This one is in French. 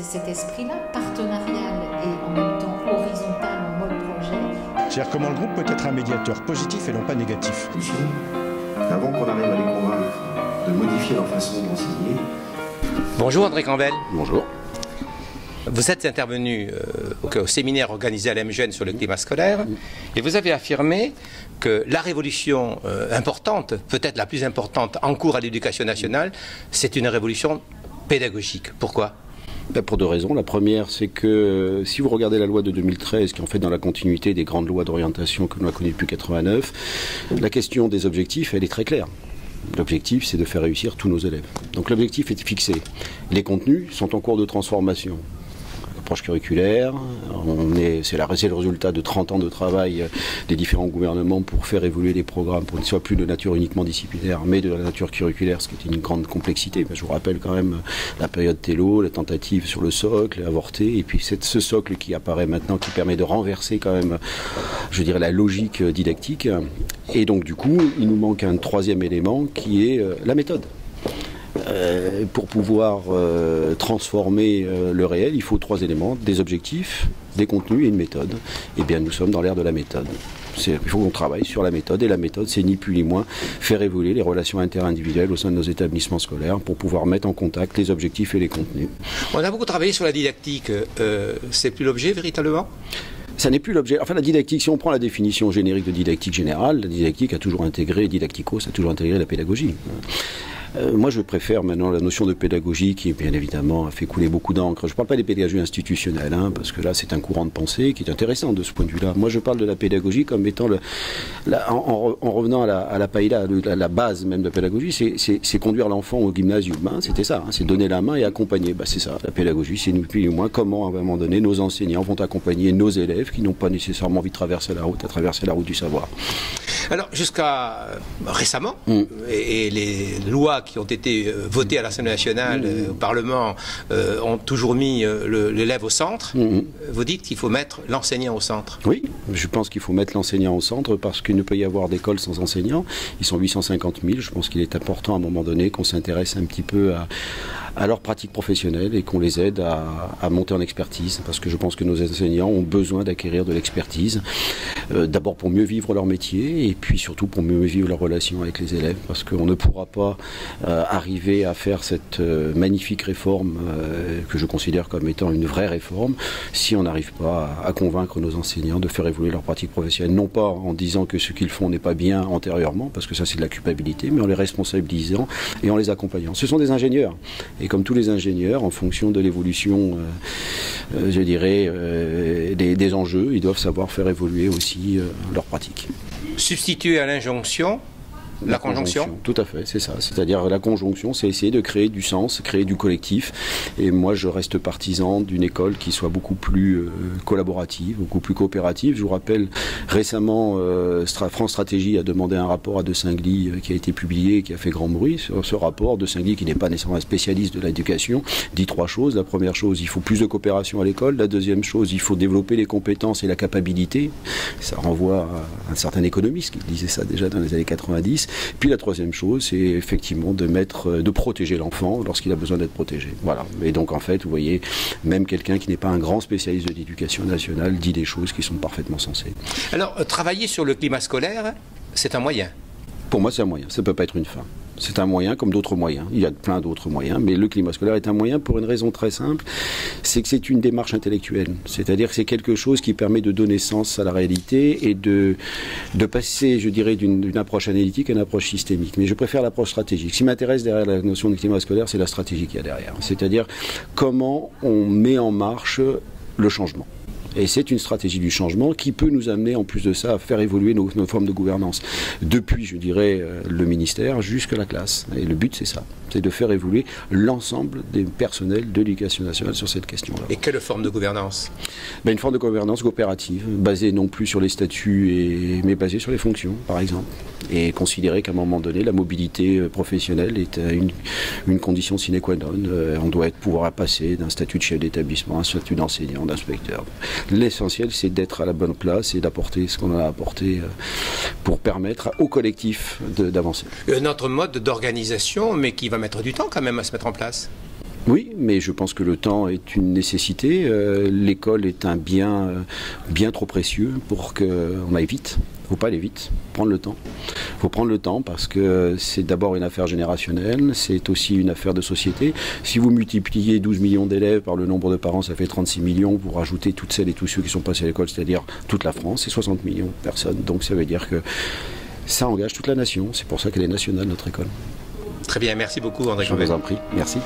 cet esprit-là, partenarial et en même temps horizontal en mode projet. C'est-à-dire comment le groupe peut être un médiateur positif et non pas négatif. Avant qu'on arrive à les convaincre de modifier leur façon d'enseigner. Bonjour André Campbell. Bonjour. Vous êtes intervenu euh, au, séminaire organisé à l'MGN sur le climat scolaire et vous avez affirmé que la révolution euh, importante, peut-être la plus importante en cours à l'éducation nationale, c'est une révolution pédagogique. Pourquoi? Ben, pour deux raisons. La première, c'est que euh, si vous regardez la loi de 2013, qui est en fait dans la continuité des grandes lois d'orientation que l'on a connues depuis 89, la question des objectifs, elle est très claire. L'objectif, c'est de faire réussir tous nos élèves. Donc l'objectif est fixé. Les contenus sont en cours de transformation curriculaire. On est, c'est, le résultat de 30 ans de travail des différents gouvernements pour faire évoluer les programmes pour qu'ils ne soient plus de nature uniquement disciplinaire, mais de la nature curriculaire, ce qui est une grande complexité. Je vous rappelle quand même la période Tello, la tentative sur le socle, avorté, et puis c'est ce socle qui apparaît maintenant, qui permet de renverser quand même, je dirais, la logique didactique. Et donc du coup, il nous manque un troisième élément qui est euh, la méthode. Euh, pour pouvoir euh, transformer euh, le réel, il faut trois éléments, des objectifs, des contenus et une méthode. Eh bien, nous sommes dans l'ère de la méthode. Il faut qu'on travaille sur la méthode, et la méthode, c'est ni plus ni moins faire évoluer les relations interindividuelles au sein de nos établissements scolaires pour pouvoir mettre en contact les objectifs et les contenus. On a beaucoup travaillé sur la didactique. c'est plus l'objet véritablement? Ça n'est plus l'objet. Enfin, la didactique, si on prend la définition générique de didactique générale, la didactique a toujours intégré, didactico, ça a toujours intégré la pédagogie. Euh, moi, je préfère maintenant la notion de pédagogie qui, bien évidemment, a fait couler beaucoup d'encre. Je ne parle pas des pédagogies institutionnelles, hein, parce que là, c'est un courant de pensée qui est intéressant de ce point de vue-là. Moi, je parle de la pédagogie comme étant, le, en, revenant à la, à la païla, la, base même de la pédagogie, c'est conduire l'enfant au gymnasium. Hein, C'était ça, hein, c'est donner la main et accompagner. Bah, c'est ça, la pédagogie, c'est nous, plus ou moins, comment, à un moment donné, nos enseignants vont accompagner nos élèves qui n'ont pas nécessairement envie de traverser la route, à traverser la route du savoir. Alors, jusqu'à récemment, mm. et, les lois qui ont été euh, votées à l'Assemblée nationale, euh, au Parlement, euh, ont toujours mis l'élève au centre. Mm. Vous dites qu'il faut mettre l'enseignant au centre. Oui, je pense qu'il faut mettre l'enseignant au centre parce qu'il ne peut y avoir d'école sans enseignants. Ils sont 850 000. Je pense qu'il est important à un moment donné qu'on s'intéresse un petit peu à, à leur pratique professionnelle et qu'on les aide à, monter en expertise parce que je pense que nos enseignants ont besoin d'acquérir de l'expertise euh, d'abord pour mieux vivre leur métier et puis surtout pour mieux vivre leur relation avec les élèves parce qu'on ne pourra pas euh, arriver à faire cette euh, magnifique réforme que je considère comme étant une vraie réforme si on n'arrive pas à, convaincre nos enseignants de faire évoluer leur pratique professionnelle non pas en disant que ce qu'ils font n'est pas bien antérieurement parce que ça c'est de la culpabilité mais en les responsabilisant et en les accompagnant. Ce sont des ingénieurs et comme tous les ingénieurs, en fonction de l'évolution, euh, euh, je dirais, euh, des, enjeux, ils doivent savoir faire évoluer aussi leur pratique. Substituer à l'injonction, la, conjonction. Tout à fait, c'est ça. C'est-à-dire la conjonction, c'est essayer de créer du sens, créer du collectif. Et moi, je reste partisan d'une école qui soit beaucoup plus euh, collaborative, beaucoup plus coopérative. Je vous rappelle, récemment, euh, France Stratégie a demandé un rapport à De Singly euh, qui a été publié et qui a fait grand bruit. Sur ce rapport, De Singly, qui n'est pas nécessairement un spécialiste de l'éducation, dit trois choses. La première chose, il faut plus de coopération à l'école. La deuxième chose, il faut développer les compétences et la capacité. Ça renvoie à un certain économiste qui disait ça déjà dans les années 90. Puis la troisième chose, c'est effectivement de mettre, euh, de protéger l'enfant lorsqu'il a besoin d'être protégé. Voilà. Et donc en fait, vous voyez, même quelqu'un qui n'est pas un grand spécialiste de l'éducation nationale dit des choses qui sont parfaitement sensées. Alors, euh, travailler sur le climat scolaire, c'est un moyen? Pour moi, c'est un moyen. Ça ne peut pas être une fin. C'est un moyen comme d'autres moyens. Il y a plein d'autres moyens, mais le climat scolaire est un moyen pour une raison très simple, c'est que c'est une démarche intellectuelle. C'est-à-dire que c'est quelque chose qui permet de donner sens à la réalité et de, de passer, je dirais, d'une approche analytique à une approche systémique. Mais je préfère l'approche stratégique. Ce qui m'intéresse derrière la notion de climat scolaire, c'est la stratégie qu'il y a derrière. C'est-à-dire comment on met en marche le changement. Et c'est une stratégie du changement qui peut nous amener, en plus de ça, à faire évoluer nos, formes de gouvernance. Depuis, je dirais, euh, le ministère jusqu'à la classe. Et le but, c'est ça. C'est de faire évoluer l'ensemble des personnels de l'éducation nationale sur cette question-là. Et quelle forme de gouvernance? Ben, Une forme de gouvernance coopérative, basée non plus sur les statuts, et, mais basée sur les fonctions, par exemple. Et considérer qu'à un moment donné, la mobilité euh, professionnelle est euh, une, une condition sine qua non. On doit être, pouvoir passer d'un statut de chef d'établissement à un statut d'enseignant, d'inspecteur. L'essentiel, c'est d'être à la bonne place et d'apporter ce qu'on a apporté euh, pour permettre au collectif d'avancer. Un autre mode d'organisation, mais qui va mettre du temps quand même à se mettre en place Oui, mais je pense que le temps est une nécessité. Euh, l'école est un bien euh, bien trop précieux pour qu'on aille vite. Il ne faut pas aller vite, prendre le temps. Il faut prendre le temps parce que c'est d'abord une affaire générationnelle, c'est aussi une affaire de société. Si vous multipliez 12 millions d'élèves par le nombre de parents, ça fait 36 millions. Vous rajoutez toutes celles et tous ceux qui sont passés à l'école, c'est-à-dire toute la France, c'est 60 millions de personnes. Donc ça veut dire que ça engage toute la nation. C'est pour ça qu'elle est nationale, notre école. Très bien, merci beaucoup André Je vous en prie, merci.